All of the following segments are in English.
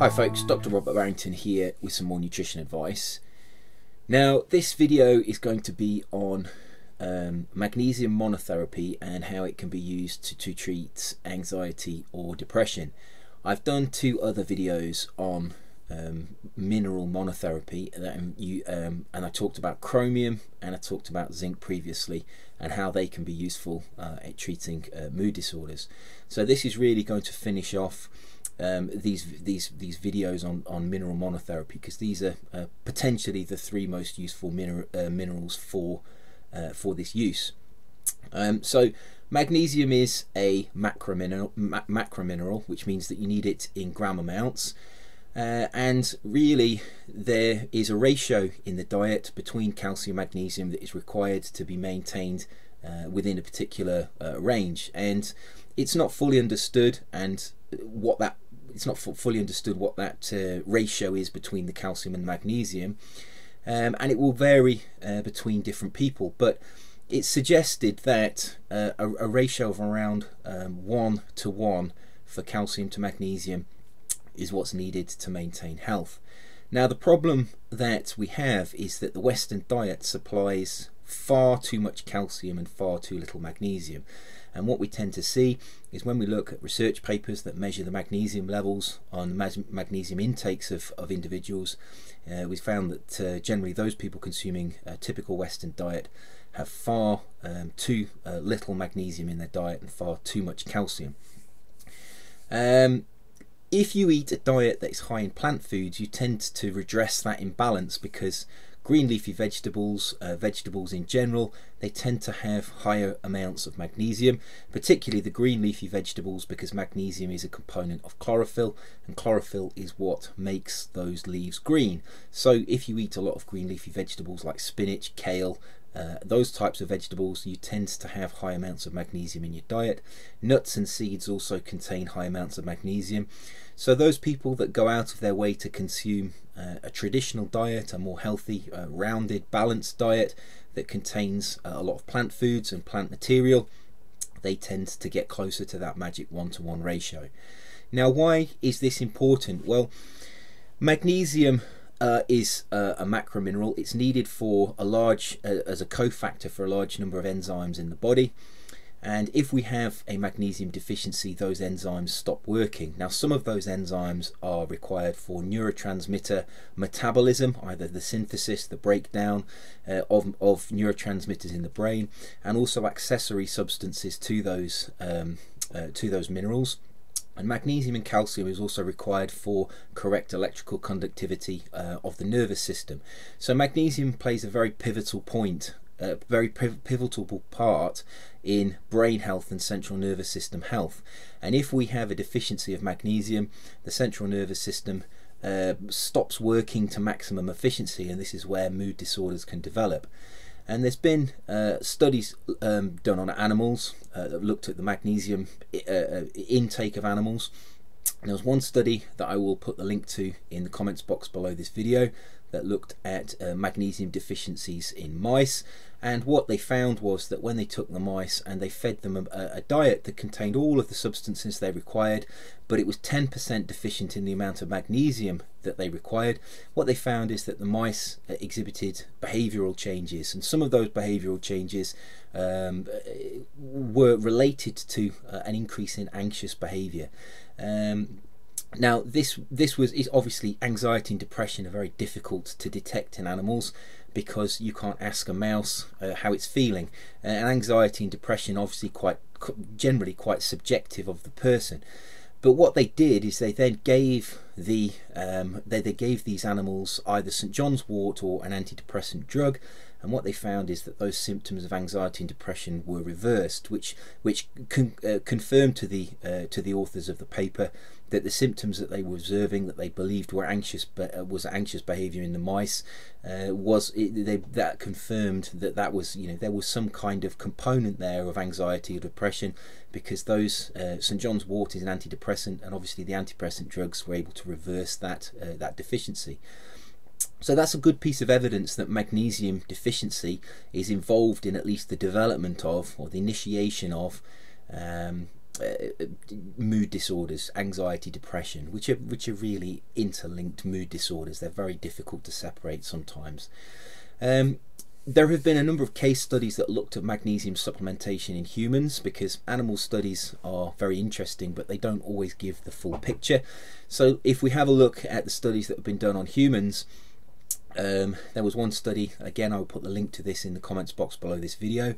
Hi folks, Dr. Robert Barrington here with some more nutrition advice. Now this video is going to be on um, magnesium monotherapy and how it can be used to, to treat anxiety or depression. I've done two other videos on um, mineral monotherapy and, you, um, and I talked about chromium and I talked about zinc previously and how they can be useful uh, at treating uh, mood disorders. So this is really going to finish off um, these these these videos on on mineral monotherapy because these are uh, potentially the three most useful mineral uh, minerals for uh, for this use. Um, so magnesium is a macro mineral, ma macro mineral, which means that you need it in gram amounts. Uh, and really, there is a ratio in the diet between calcium and magnesium that is required to be maintained uh, within a particular uh, range. And it's not fully understood, and what that it's not fully understood what that uh, ratio is between the calcium and the magnesium, um, and it will vary uh, between different people. But it's suggested that uh, a, a, ratio of around um, one to one for calcium to magnesium is what's needed to maintain health. Now, the problem that we have is that the Western diet supplies far too much calcium and far too little magnesium. And what we tend to see is when we look at research papers that measure the magnesium levels on magnesium intakes of, of individuals, uh, we found that uh, generally those people consuming a typical Western diet have far um, too uh, little magnesium in their diet and far too much calcium. Um, if you eat a diet that is high in plant foods, you tend to redress that imbalance because green leafy vegetables, uh, vegetables in general, they tend to have higher amounts of magnesium, particularly the green leafy vegetables because magnesium is a component of chlorophyll and chlorophyll is what makes those leaves green. So if you eat a lot of green leafy vegetables like spinach, kale, uh, those types of vegetables you tend to have high amounts of magnesium in your diet. Nuts and seeds also contain high amounts of magnesium. So those people that go out of their way to consume uh, a traditional diet, a more healthy, uh, rounded, balanced diet that contains uh, a lot of plant foods and plant material, they tend to get closer to that magic one-to-one -one ratio. Now why is this important? Well, magnesium uh, is uh, a macro mineral. It's needed for a large, uh, as a cofactor for a large number of enzymes in the body. And if we have a magnesium deficiency, those enzymes stop working. Now, some of those enzymes are required for neurotransmitter metabolism, either the synthesis, the breakdown uh, of, of neurotransmitters in the brain, and also accessory substances to those um, uh, to those minerals. And magnesium and calcium is also required for correct electrical conductivity uh, of the nervous system. So magnesium plays a very pivotal point, a very pivotal part in brain health and central nervous system health. And if we have a deficiency of magnesium, the central nervous system uh, stops working to maximum efficiency, and this is where mood disorders can develop. And there's been uh, studies um, done on animals uh, that looked at the magnesium uh, uh, intake of animals. And there was one study that I will put the link to in the comments box below this video that looked at uh, magnesium deficiencies in mice and what they found was that when they took the mice and they fed them a, a, diet that contained all of the substances they required but it was 10% deficient in the amount of magnesium that they required what they found is that the mice uh, exhibited behavioral changes. And some of those behavioral changes um, were related to uh, an increase in anxious behavior. Um, now, this this was is obviously anxiety and depression are very difficult to detect in animals because you can't ask a mouse uh, how it's feeling. Uh, and anxiety and depression obviously quite generally quite subjective of the person. But what they did is they then gave the um, they, they gave these animals either St John's wort or an antidepressant drug, and what they found is that those symptoms of anxiety and depression were reversed, which which con uh, confirmed to the uh, to the authors of the paper that the symptoms that they were observing that they believed were anxious but uh, was anxious behavior in the mice uh, was it, they, that confirmed that that was you know there was some kind of component there of anxiety or depression because those uh, St John's wort is an antidepressant and obviously the antidepressant drugs were able to reverse that uh, that deficiency. So that's a good piece of evidence that magnesium deficiency is involved in at least the development of or the initiation of um, uh, mood disorders, anxiety, depression, which are which are really interlinked mood disorders. They're very difficult to separate sometimes. Um, there have been a number of case studies that looked at magnesium supplementation in humans because animal studies are very interesting, but they don't always give the full picture. So, if we have a look at the studies that have been done on humans, um, there was one study, again, I will put the link to this in the comments box below this video,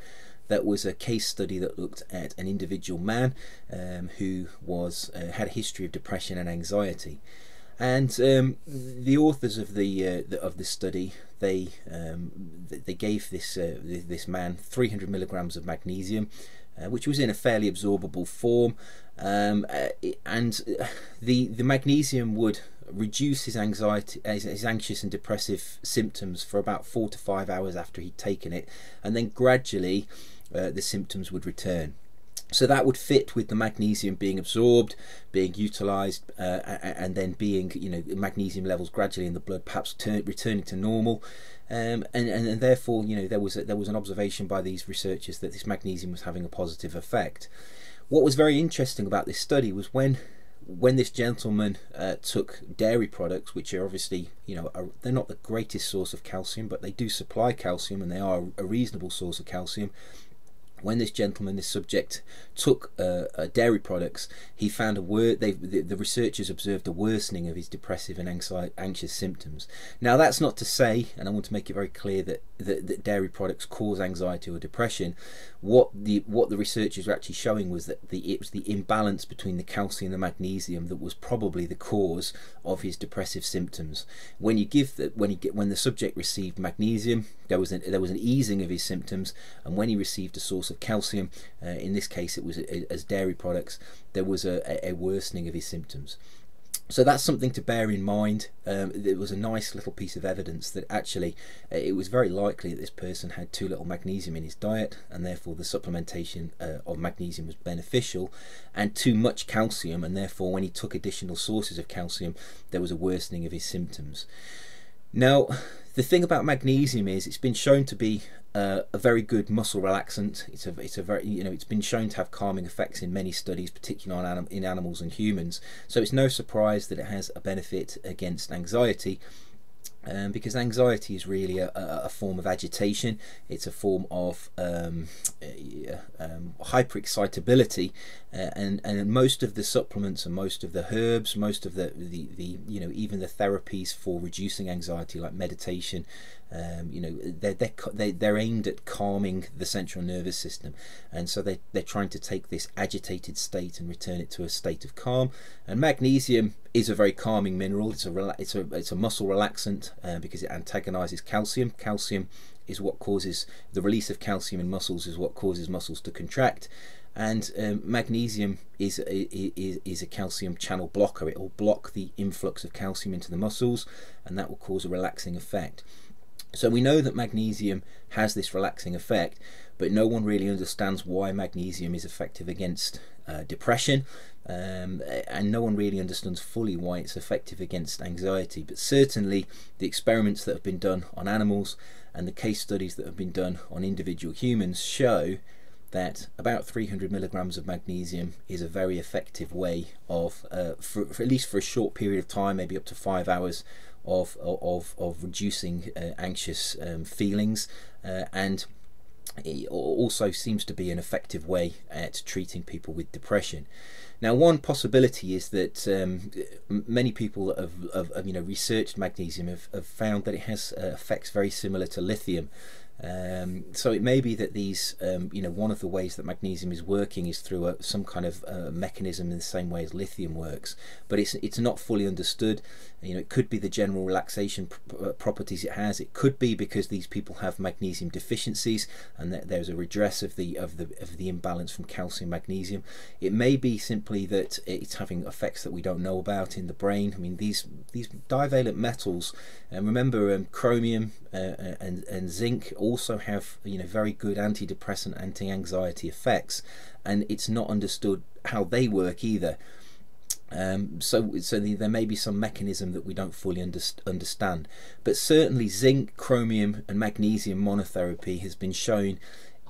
that was a case study that looked at an individual man um, who was uh, had a history of depression and anxiety. And um, the authors of the, uh, the, of this study they um, they gave this uh, this man 300 milligrams of magnesium, uh, which was in a fairly absorbable form, um, uh, and uh, the the magnesium would reduce his anxiety, his anxious and depressive symptoms for about four to five hours after he'd taken it, and then gradually uh, the symptoms would return. So that would fit with the magnesium being absorbed, being utilized, uh, and then being, you know, magnesium levels gradually in the blood perhaps turn, returning to normal. Um, and, and, and, therefore, you know, there was a, there was an observation by these researchers that this magnesium was having a positive effect. What was very interesting about this study was when when this gentleman uh, took dairy products, which are obviously, you know, are, they're not the greatest source of calcium, but they do supply calcium and they are a reasonable source of calcium when this gentleman, this subject, took uh, uh, dairy products, he found a word. They the, the, researchers observed a worsening of his depressive and anxiety, anxious symptoms. Now, that's not to say, and I want to make it very clear that, that, that dairy products cause anxiety or depression. What the what the researchers were actually showing was that the it was the imbalance between the calcium and the magnesium that was probably the cause of his depressive symptoms. When you give the when he get when the subject received magnesium, there was an, there was an easing of his symptoms, and when he received a source of calcium, uh, in this case it was as dairy products, there was a, a worsening of his symptoms. So that's something to bear in mind. Um, it was a nice little piece of evidence that actually uh, it was very likely that this person had too little magnesium in his diet, and therefore the supplementation uh, of magnesium was beneficial, and too much calcium, and therefore when he took additional sources of calcium, there was a worsening of his symptoms. Now, the thing about magnesium is it's been shown to be uh, a very good muscle relaxant. It's a it's a very you know it's been shown to have calming effects in many studies, particularly on anim in animals and humans. So it's no surprise that it has a benefit against anxiety um, because anxiety is really a, a, form of agitation. It's a form of um, uh, um, hyperexcitability, uh, and and most of the supplements and most of the herbs, most of the, the the you know even the therapies for reducing anxiety like meditation, um, you know they're, they're they're aimed at calming the central nervous system, and so they they're trying to take this agitated state and return it to a state of calm. And magnesium is a very calming mineral. It's a it's a it's a muscle relaxant uh, because it antagonizes calcium. Calcium is what causes the release of calcium in muscles is what causes muscles to contract. And um, magnesium is, is is a calcium channel blocker. It will block the influx of calcium into the muscles and that will cause a relaxing effect. So we know that magnesium has this relaxing effect but no one really understands why magnesium is effective against uh, depression um, and no one really understands fully why it's effective against anxiety. But certainly, the experiments that have been done on animals and the case studies that have been done on individual humans show that about 300 milligrams of magnesium is a very effective way of, uh, for, for, at least for a short period of time, maybe up to five hours, of of of reducing uh, anxious um, feelings uh, and it also seems to be an effective way at treating people with depression. Now, one possibility is that um, many people have, have, have, you know researched magnesium have, have found that it has uh, effects very similar to lithium. Um, so it may be that these, um, you know, one of the ways that magnesium is working is through a, some kind of uh, mechanism in the same way as lithium works, but it's it's not fully understood. You know, it could be the general relaxation pr uh, properties it has. It could be because these people have magnesium deficiencies and that there's a redress of the of the of the imbalance from calcium magnesium. It may be simply that it's having effects that we don't know about in the brain. I mean, these these divalent metals, and remember um, chromium uh, and and zinc also have you know very good antidepressant, anti-anxiety effects, and it's not understood how they work either. Um, so, so the, there may be some mechanism that we don't fully underst understand, but certainly zinc, chromium, and magnesium monotherapy has been shown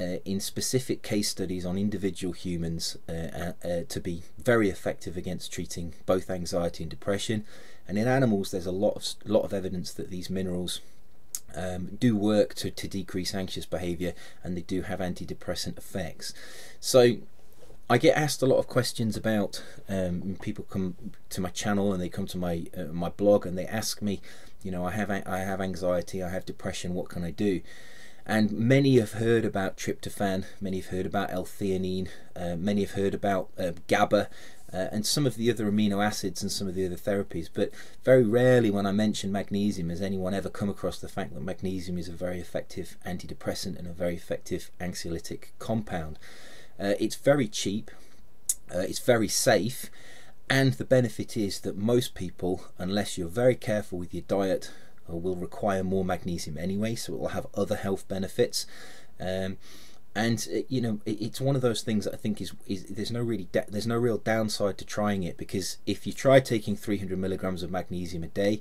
uh, in specific case studies on individual humans uh, uh, uh, to be very effective against treating both anxiety and depression. And in animals, there's a lot of lot of evidence that these minerals um, do work to, to decrease anxious behavior and they do have antidepressant effects. So I get asked a lot of questions about um, people come to my channel and they come to my uh, my blog and they ask me, you know, I have I have anxiety, I have depression, what can I do? And many have heard about tryptophan, many have heard about L-theanine, uh, many have heard about uh, GABA, uh, and some of the other amino acids and some of the other therapies. But very rarely, when I mention magnesium, has anyone ever come across the fact that magnesium is a very effective antidepressant and a very effective anxiolytic compound. Uh, it's very cheap, uh, it's very safe, and the benefit is that most people, unless you're very careful with your diet, uh, will require more magnesium anyway, so it will have other health benefits. Um, and uh, you know it's one of those things that I think is, is there's no really there's no real downside to trying it because if you try taking 300 milligrams of magnesium a day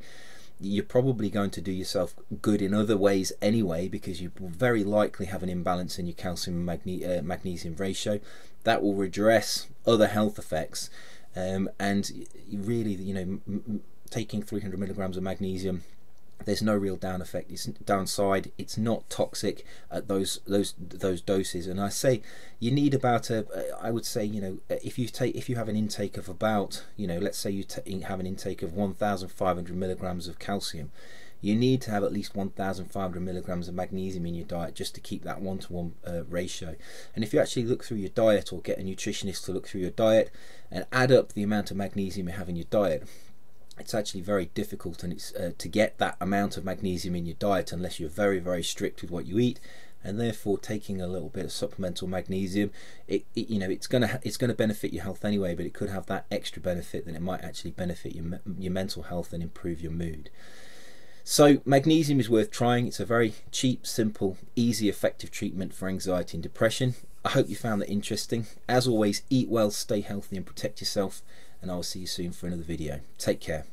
you're probably going to do yourself good in other ways anyway because you will very likely have an imbalance in your calcium magne uh, magnesium ratio. That will redress other health effects. Um, and really you know taking 300 milligrams of magnesium there's no real down effect it's downside it's not toxic at those those those doses. And i say you need about a i would say you know if you take if you have an intake of about you know let's say you have an intake of 1500 milligrams of calcium you need to have at least 1500 milligrams of magnesium in your diet just to keep that one to one uh, ratio. And if you actually look through your diet or get a nutritionist to look through your diet and add up the amount of magnesium you have in your diet it's actually very difficult and it's uh, to get that amount of magnesium in your diet unless you're very very strict with what you eat. And therefore taking a little bit of supplemental magnesium it, it you know it's going to it's going to benefit your health anyway but it could have that extra benefit that it might actually benefit your your mental health and improve your mood. So magnesium is worth trying. It's a very cheap simple easy effective treatment for anxiety and depression. I hope you found that interesting. As always eat well stay healthy and protect yourself and I will see you soon for another video. Take care.